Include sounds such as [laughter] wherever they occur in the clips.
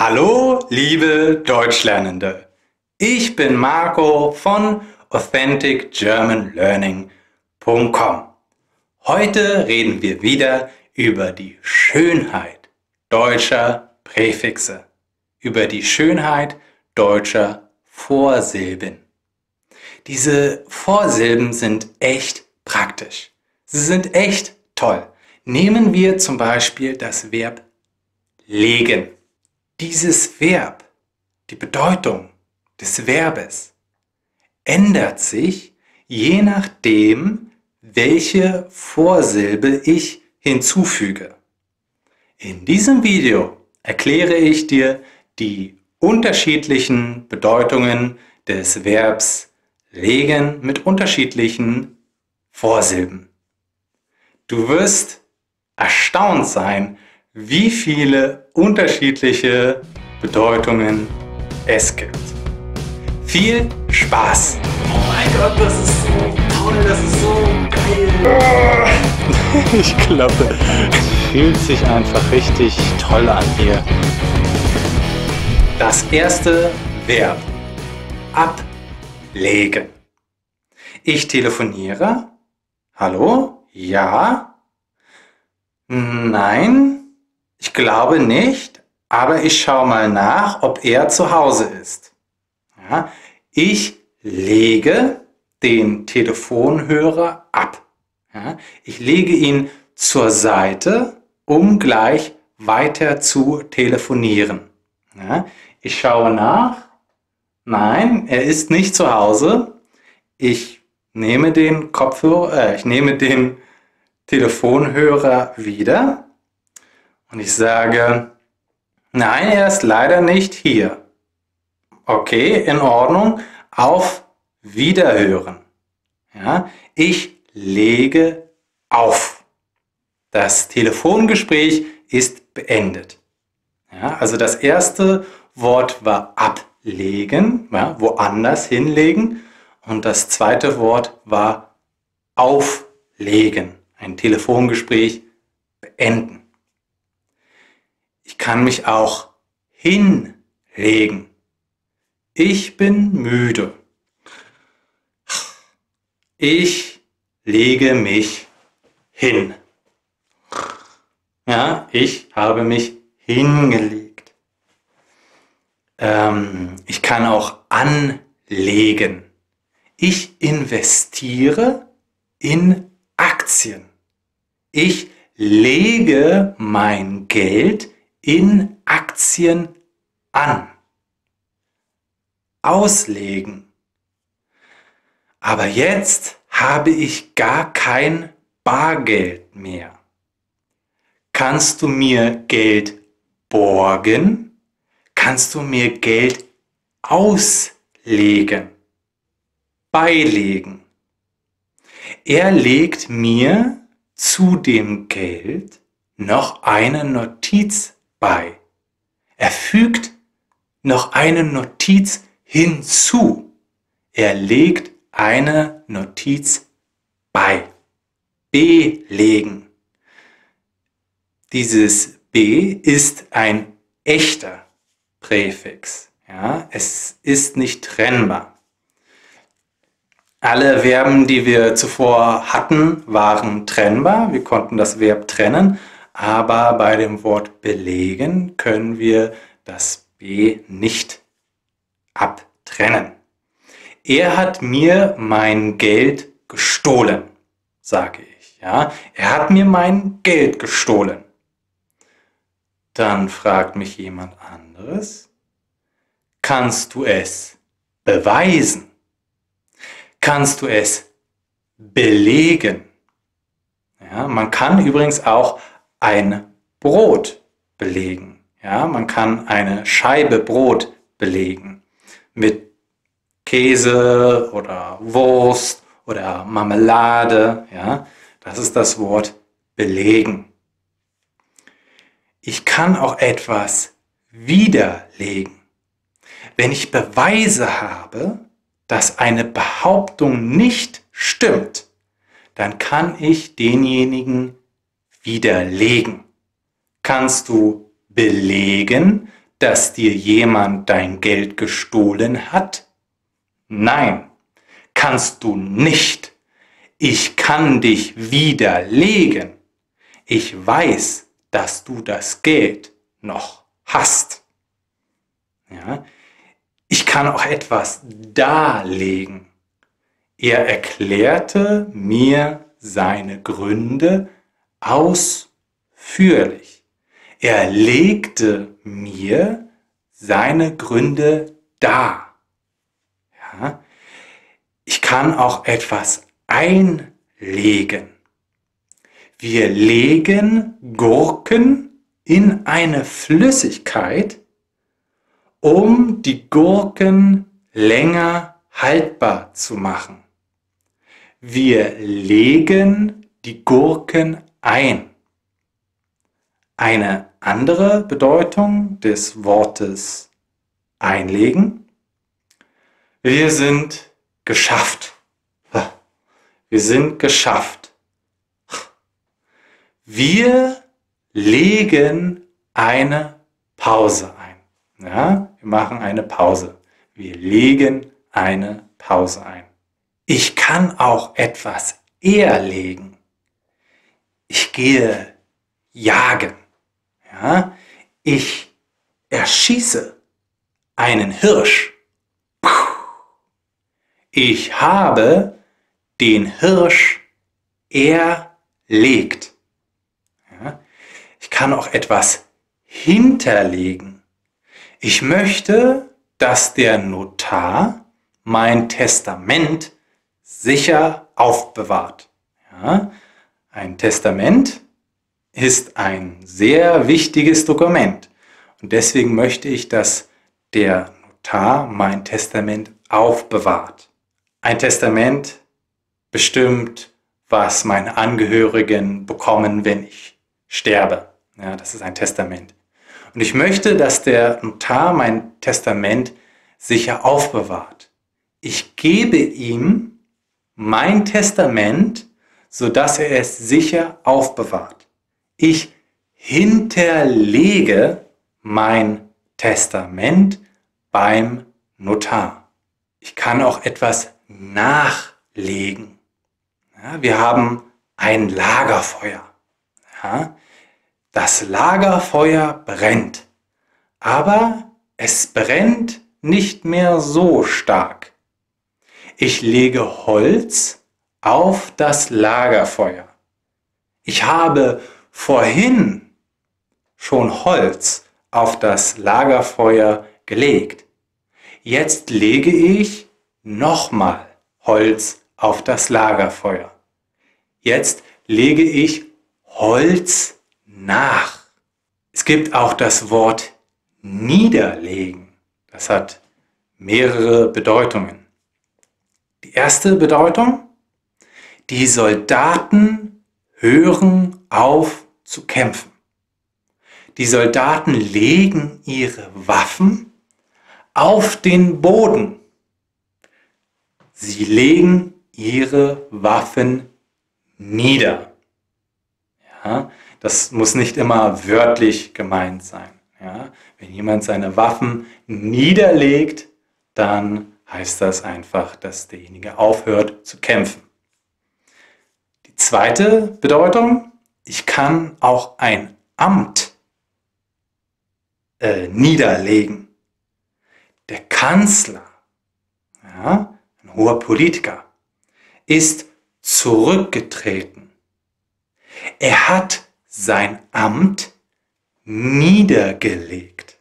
Hallo, liebe Deutschlernende. Ich bin Marco von AuthenticGermanLearning.com. Heute reden wir wieder über die Schönheit deutscher Präfixe, über die Schönheit deutscher Vorsilben. Diese Vorsilben sind echt praktisch. Sie sind echt toll. Nehmen wir zum Beispiel das Verb legen. Dieses Verb, die Bedeutung des Verbes, ändert sich je nachdem, welche Vorsilbe ich hinzufüge. In diesem Video erkläre ich dir die unterschiedlichen Bedeutungen des Verbs legen mit unterschiedlichen Vorsilben. Du wirst erstaunt sein, wie viele unterschiedliche Bedeutungen es gibt. Viel Spaß! Oh mein Gott, das ist so toll, das ist so geil. [laughs] Ich glaube, es fühlt sich einfach richtig toll an hier. Das erste Verb. Ablegen. Ich telefoniere. Hallo? Ja? Nein? Ich glaube nicht, aber ich schaue mal nach, ob er zu Hause ist. Ja, ich lege den Telefonhörer ab. Ja, ich lege ihn zur Seite, um gleich weiter zu telefonieren. Ja, ich schaue nach. Nein, er ist nicht zu Hause. Ich nehme den Kopfhörer, äh, ich nehme den Telefonhörer wieder und ich sage, nein, er ist leider nicht hier. Okay, in Ordnung. Auf Wiederhören. Ja, ich lege auf. Das Telefongespräch ist beendet. Ja, also das erste Wort war ablegen, ja, woanders hinlegen. Und das zweite Wort war auflegen, ein Telefongespräch beenden. Ich kann mich auch hinlegen. Ich bin müde. Ich lege mich hin. Ja, ich habe mich hingelegt. Ähm, ich kann auch anlegen. Ich investiere in Aktien. Ich lege mein Geld in Aktien an. Auslegen. Aber jetzt habe ich gar kein Bargeld mehr. Kannst du mir Geld borgen? Kannst du mir Geld auslegen? Beilegen. Er legt mir zu dem Geld noch eine Notiz bei. Er fügt noch eine Notiz hinzu. Er legt eine Notiz bei. Belegen. Dieses B ist ein echter Präfix. Ja, es ist nicht trennbar. Alle Verben, die wir zuvor hatten, waren trennbar. Wir konnten das Verb trennen, aber bei dem Wort belegen können wir das B nicht abtrennen. Er hat mir mein Geld gestohlen, sage ich. Ja, er hat mir mein Geld gestohlen. Dann fragt mich jemand anderes, kannst du es beweisen? Kannst du es belegen? Ja, man kann übrigens auch ein Brot belegen. Ja, man kann eine Scheibe Brot belegen mit Käse oder Wurst oder Marmelade. Ja, das ist das Wort belegen. Ich kann auch etwas widerlegen. Wenn ich Beweise habe, dass eine Behauptung nicht stimmt, dann kann ich denjenigen widerlegen. Kannst du belegen, dass dir jemand dein Geld gestohlen hat? Nein, kannst du nicht. Ich kann dich widerlegen. Ich weiß, dass du das Geld noch hast. Ja? Ich kann auch etwas darlegen. Er erklärte mir seine Gründe ausführlich. Er legte mir seine Gründe dar. Ja? Ich kann auch etwas einlegen. Wir legen Gurken in eine Flüssigkeit, um die Gurken länger haltbar zu machen. Wir legen die Gurken ein. Eine andere Bedeutung des Wortes einlegen. Wir sind geschafft. Wir sind geschafft. Wir legen eine Pause ein. Ja, wir machen eine Pause. Wir legen eine Pause ein. Ich kann auch etwas erlegen. Ich gehe jagen. Ja, ich erschieße einen Hirsch. Ich habe den Hirsch erlegt. Ja, ich kann auch etwas hinterlegen. Ich möchte, dass der Notar mein Testament sicher aufbewahrt. Ja, ein Testament ist ein sehr wichtiges Dokument und deswegen möchte ich, dass der Notar mein Testament aufbewahrt. Ein Testament bestimmt, was meine Angehörigen bekommen, wenn ich sterbe. Ja, das ist ein Testament. Und ich möchte, dass der Notar mein Testament sicher aufbewahrt. Ich gebe ihm mein Testament, sodass er es sicher aufbewahrt. Ich hinterlege mein Testament beim Notar. Ich kann auch etwas nachlegen. Ja, wir haben ein Lagerfeuer. Ja, das Lagerfeuer brennt, aber es brennt nicht mehr so stark. Ich lege Holz auf das Lagerfeuer. Ich habe vorhin schon Holz auf das Lagerfeuer gelegt. Jetzt lege ich nochmal Holz auf das Lagerfeuer. Jetzt lege ich Holz nach. Es gibt auch das Wort niederlegen. Das hat mehrere Bedeutungen. Die erste Bedeutung, die Soldaten hören auf zu kämpfen. Die Soldaten legen ihre Waffen auf den Boden. Sie legen ihre Waffen nieder. Ja, das muss nicht immer wörtlich gemeint sein. Ja, wenn jemand seine Waffen niederlegt, dann heißt das einfach, dass derjenige aufhört zu kämpfen. Zweite Bedeutung, ich kann auch ein Amt äh, niederlegen. Der Kanzler, ja, ein hoher Politiker, ist zurückgetreten. Er hat sein Amt niedergelegt.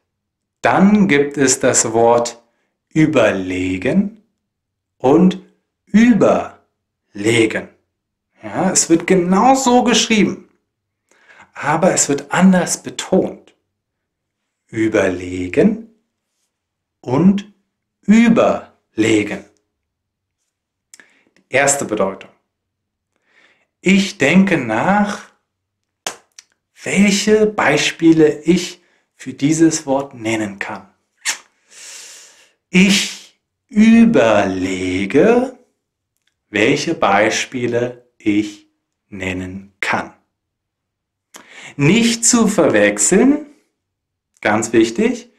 Dann gibt es das Wort überlegen und überlegen. Ja, es wird genau so geschrieben, aber es wird anders betont. Überlegen und überlegen. Die erste Bedeutung. Ich denke nach, welche Beispiele ich für dieses Wort nennen kann. Ich überlege, welche Beispiele ich nennen kann. Nicht zu verwechseln, ganz wichtig,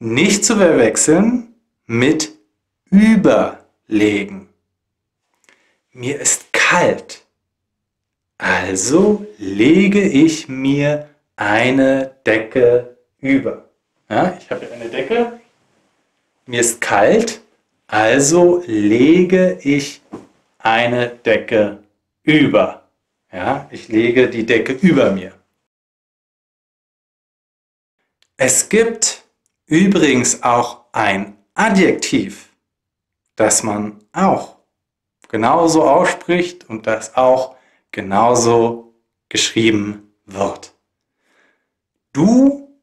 Nicht zu verwechseln mit überlegen. Mir ist kalt. Also lege ich mir eine Decke über. Ja, ich habe eine Decke. Mir ist kalt. Also lege ich eine Decke über. Ja, ich lege die Decke über mir. Es gibt übrigens auch ein Adjektiv, das man auch genauso ausspricht und das auch genauso geschrieben wird. Du,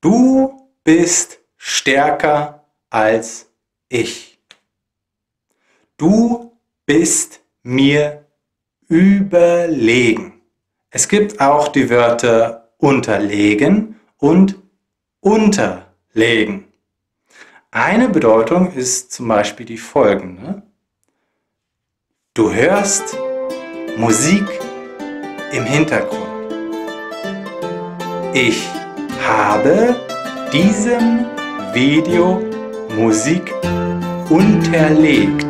du bist stärker als ich. Du bist mir überlegen. Es gibt auch die Wörter unterlegen und unterlegen. Eine Bedeutung ist zum Beispiel die folgende. Du hörst Musik im Hintergrund. Ich habe diesem Video Musik unterlegt.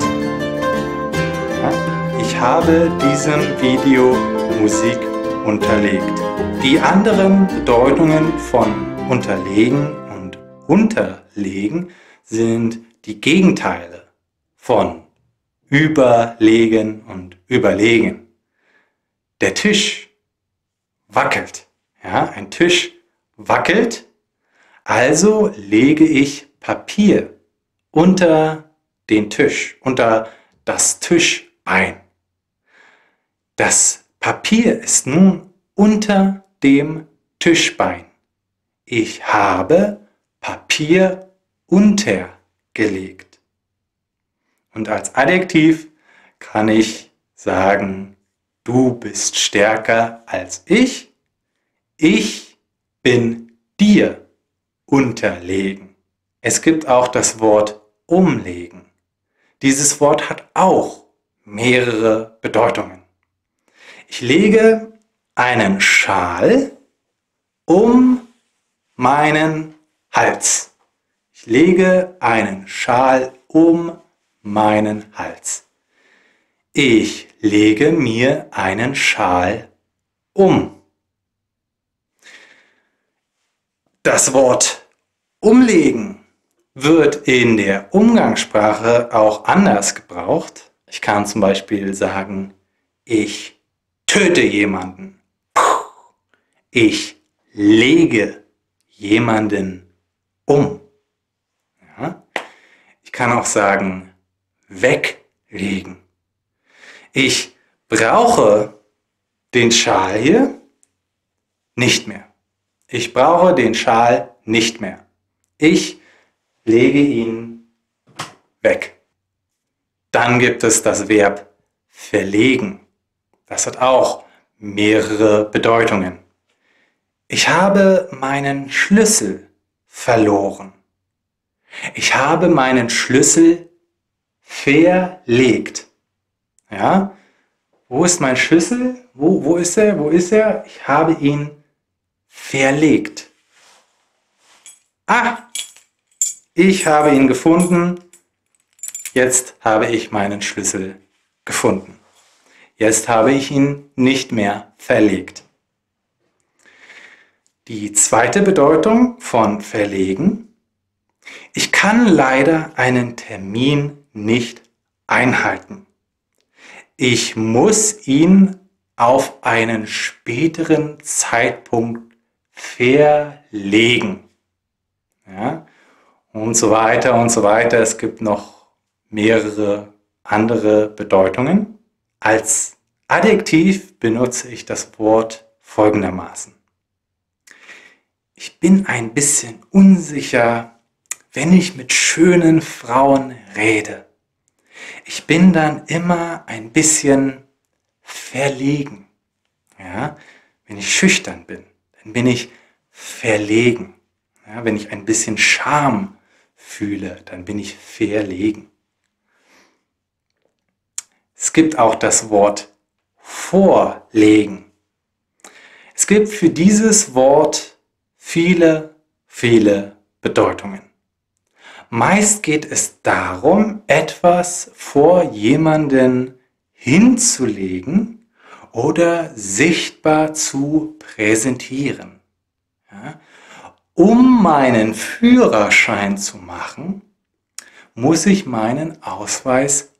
Ich habe diesem Video Musik unterlegt. Die anderen Bedeutungen von unterlegen und unterlegen sind die Gegenteile von überlegen und überlegen. Der Tisch wackelt. Ja, ein Tisch wackelt. Also lege ich Papier unter den Tisch, unter das Tischbein. Das Papier ist nun unter dem Tischbein. Ich habe Papier untergelegt. Und als Adjektiv kann ich sagen, du bist stärker als ich. Ich bin dir unterlegen. Es gibt auch das Wort umlegen. Dieses Wort hat auch mehrere Bedeutungen. Ich lege einen Schal um meinen Hals. Ich lege einen Schal um meinen Hals. Ich lege mir einen Schal um. Das Wort umlegen wird in der Umgangssprache auch anders gebraucht. Ich kann zum Beispiel sagen, ich töte jemanden. Ich lege jemanden um. Ja? Ich kann auch sagen, weglegen. Ich brauche den Schal hier nicht mehr. Ich brauche den Schal nicht mehr. Ich lege ihn weg. Dann gibt es das Verb verlegen. Das hat auch mehrere Bedeutungen. Ich habe meinen Schlüssel verloren. Ich habe meinen Schlüssel verlegt. Ja? Wo ist mein Schlüssel? Wo, wo ist er? Wo ist er? Ich habe ihn verlegt. Ah, ich habe ihn gefunden. Jetzt habe ich meinen Schlüssel gefunden. Jetzt habe ich ihn nicht mehr verlegt. Die zweite Bedeutung von verlegen. Ich kann leider einen Termin nicht einhalten. Ich muss ihn auf einen späteren Zeitpunkt verlegen. Ja? und so weiter und so weiter. Es gibt noch mehrere andere Bedeutungen. Als Adjektiv benutze ich das Wort folgendermaßen. Ich bin ein bisschen unsicher, wenn ich mit schönen Frauen rede. Ich bin dann immer ein bisschen verlegen. Ja? Wenn ich schüchtern bin, dann bin ich verlegen. Ja? Wenn ich ein bisschen Scham fühle, dann bin ich verlegen. Es gibt auch das Wort vorlegen. Es gibt für dieses Wort viele, viele Bedeutungen. Meist geht es darum, etwas vor jemanden hinzulegen oder sichtbar zu präsentieren. Ja? Um meinen Führerschein zu machen, muss ich meinen Ausweis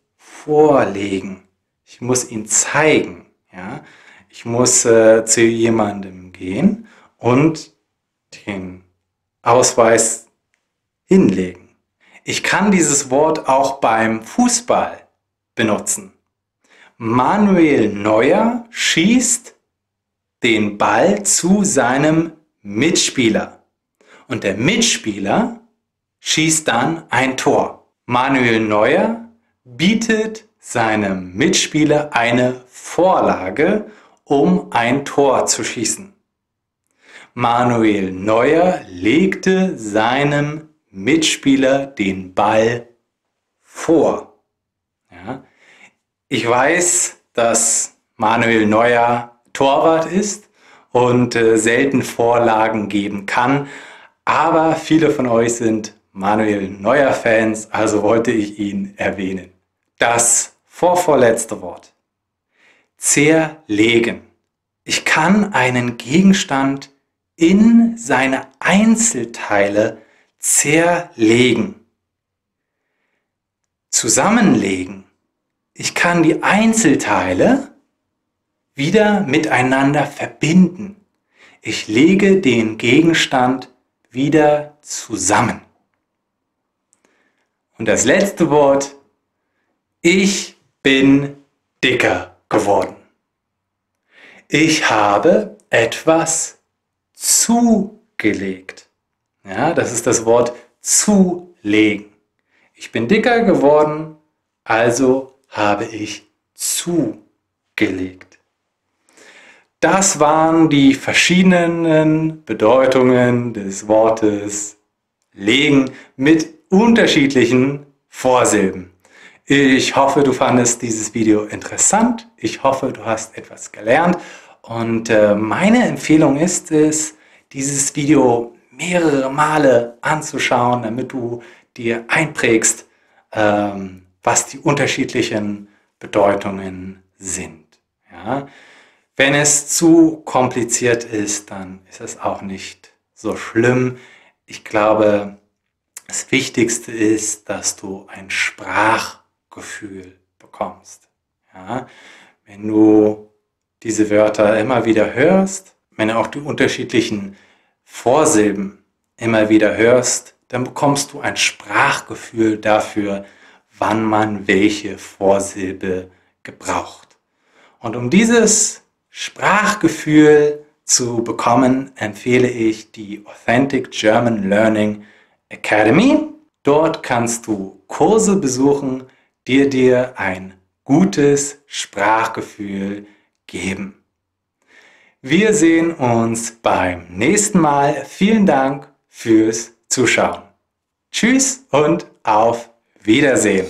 vorlegen. Ich muss ihn zeigen. Ja? Ich muss äh, zu jemandem gehen und den Ausweis hinlegen. Ich kann dieses Wort auch beim Fußball benutzen. Manuel Neuer schießt den Ball zu seinem Mitspieler. Und der Mitspieler schießt dann ein Tor. Manuel Neuer bietet seinem Mitspieler eine Vorlage, um ein Tor zu schießen. Manuel Neuer legte seinem Mitspieler den Ball vor. Ja. Ich weiß, dass Manuel Neuer Torwart ist und äh, selten Vorlagen geben kann, aber viele von euch sind Manuel Neuer Fans, also wollte ich ihn erwähnen. Das vorvorletzte Wort. Zerlegen. Ich kann einen Gegenstand in seine Einzelteile zerlegen. Zusammenlegen. Ich kann die Einzelteile wieder miteinander verbinden. Ich lege den Gegenstand wieder zusammen. Und das letzte Wort, ich bin dicker geworden. Ich habe etwas zugelegt. Ja, das ist das Wort zulegen. Ich bin dicker geworden, also habe ich zugelegt. Das waren die verschiedenen Bedeutungen des Wortes legen mit unterschiedlichen Vorsilben. Ich hoffe, du fandest dieses Video interessant. Ich hoffe, du hast etwas gelernt und äh, meine Empfehlung ist es, dieses Video mehrere Male anzuschauen, damit du dir einprägst, ähm, was die unterschiedlichen Bedeutungen sind. Ja? Wenn es zu kompliziert ist, dann ist es auch nicht so schlimm. Ich glaube, das Wichtigste ist, dass du ein Sprachgefühl bekommst. Ja? Wenn du diese Wörter immer wieder hörst, wenn du auch die unterschiedlichen Vorsilben immer wieder hörst, dann bekommst du ein Sprachgefühl dafür, wann man welche Vorsilbe gebraucht. Und um dieses Sprachgefühl zu bekommen, empfehle ich die Authentic German Learning Academy. Dort kannst du Kurse besuchen, die dir ein gutes Sprachgefühl geben. Wir sehen uns beim nächsten Mal. Vielen Dank fürs Zuschauen. Tschüss und auf Wiedersehen.